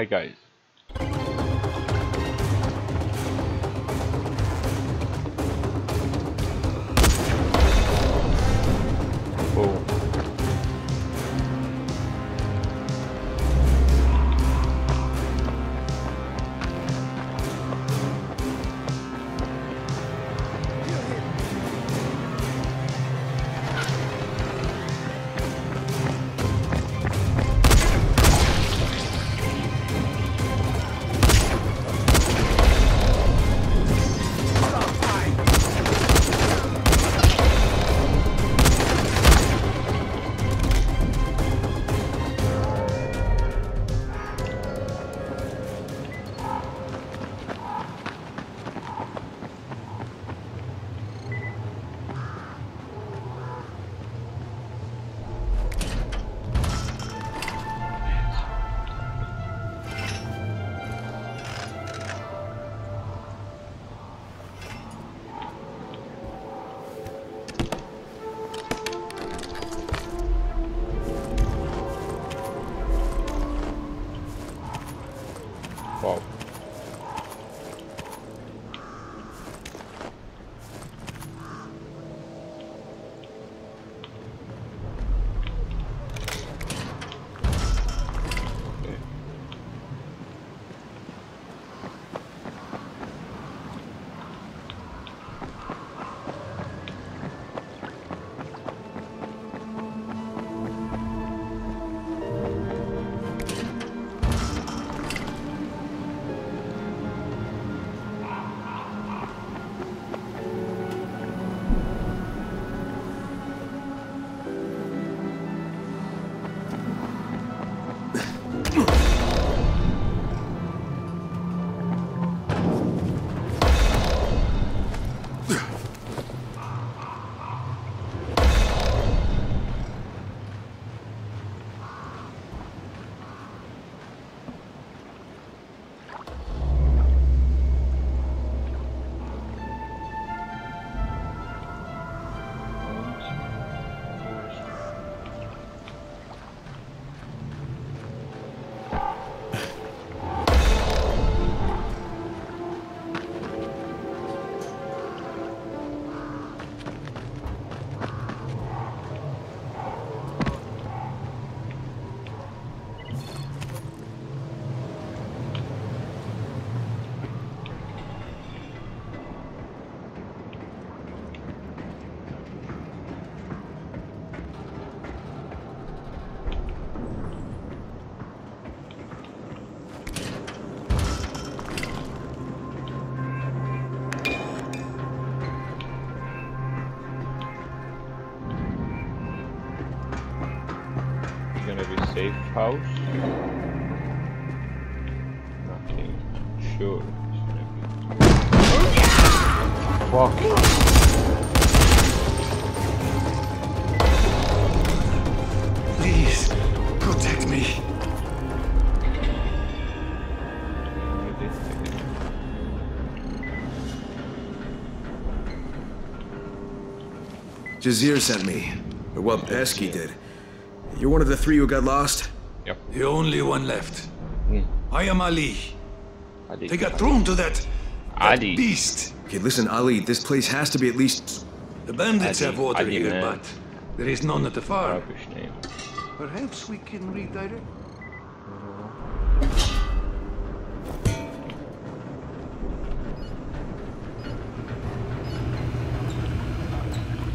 Hi guys. Gonna be safe house. Nothing. Sure. It's gonna be. Fuck. Please, protect me. Jasir sent me. Or well, Esky did. You're one of the three who got lost? Yep. The only one left. Hmm. I am Ali. Ali. They got thrown to that, that Ali. beast. Okay, listen, Ali, this place has to be at least... The bandits Ali- have water Ali, here, man. but there is none at the farm. Perhaps we can redirect.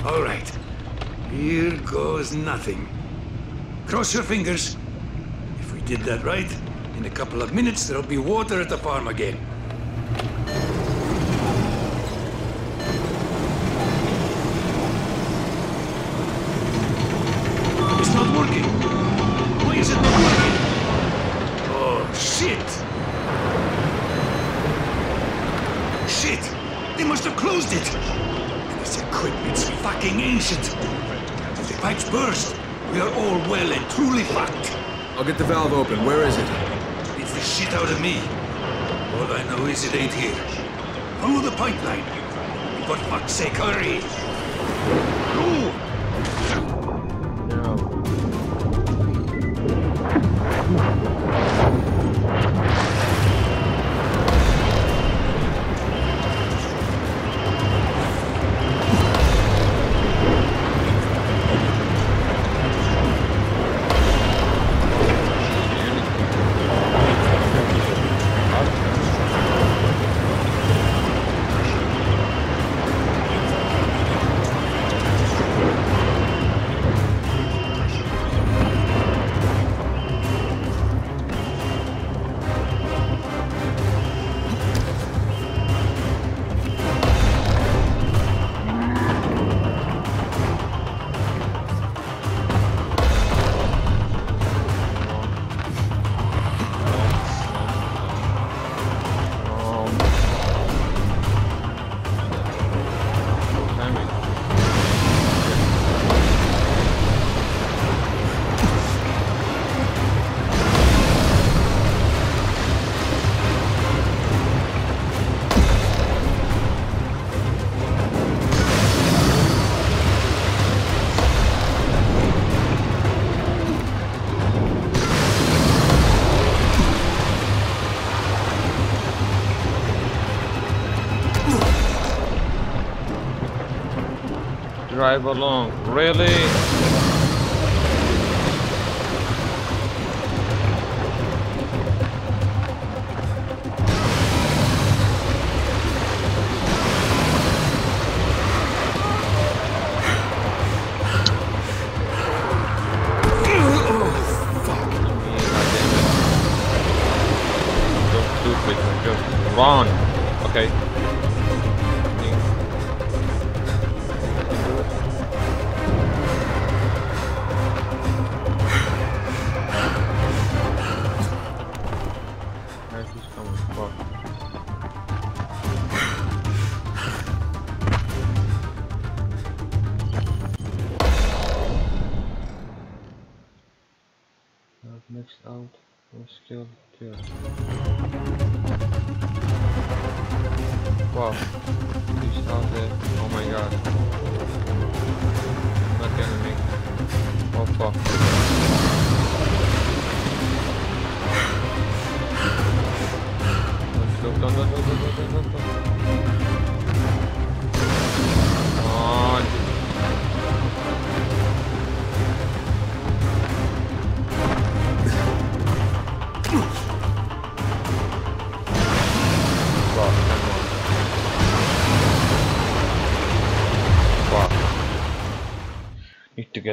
All right. Here goes nothing. Cross your fingers. If we did that right, in a couple of minutes there'll be water at the farm again. It's not working. It? Oh, shit! Shit! They must have closed it! This equipment's fucking ancient. The pipes burst, we are all well and truly fucked. I'll get the valve open. Where is it? It's the shit out of me. All I know is it ain't here. Follow the pipeline. For fuck's sake, hurry! Go! No. Drive along. Really? Acho que eu. Aqui, ó. Uau! Cristal Zé. Oh my god. Batendo bem. Opa! oh fuck! tô, tô,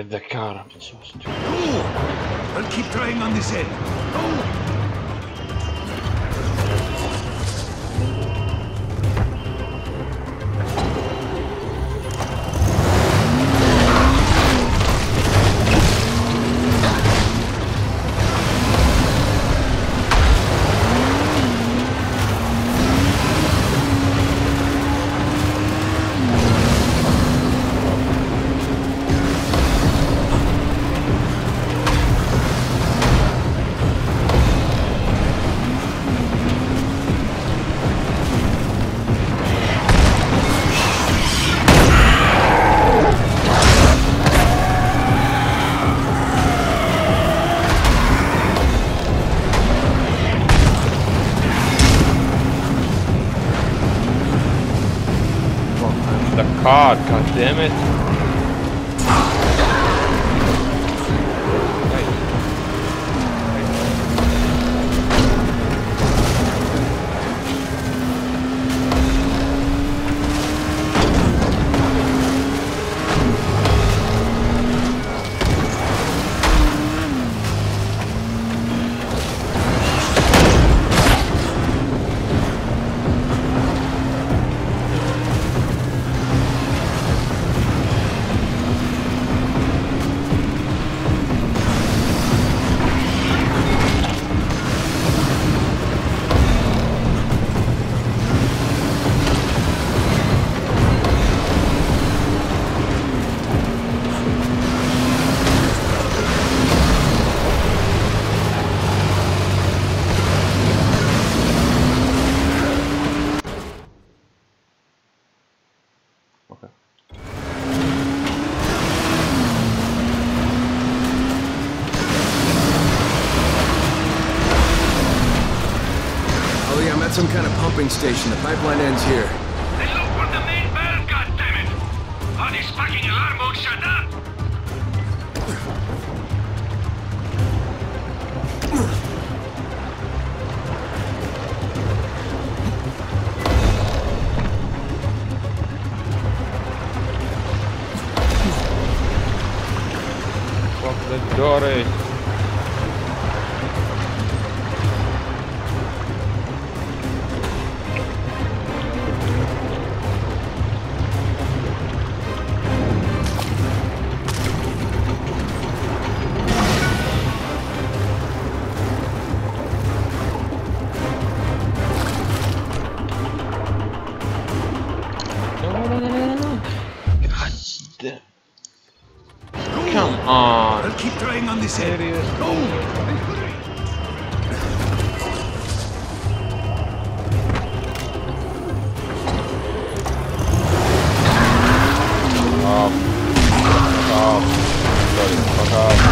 get the car. I'm so stupid. Oh! I'll keep trying on this end. Oh! God, God damn it. Station. The pipeline ends here. Come on. I'll keep trying on this end. Serious. Off. Fuck off. Sorry, fuck off.